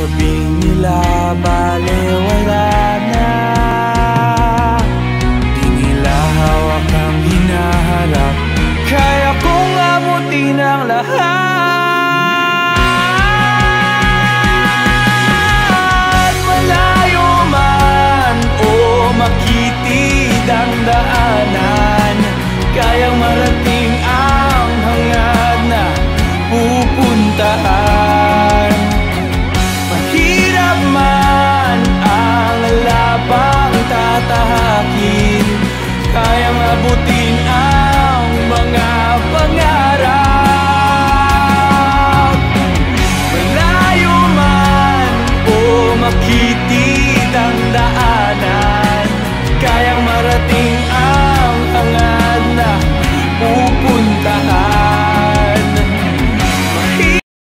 Sasabihin nila bale wala na. Di nila hawak ang hinaharap. Kaya kong abutin ang lahat. darating araw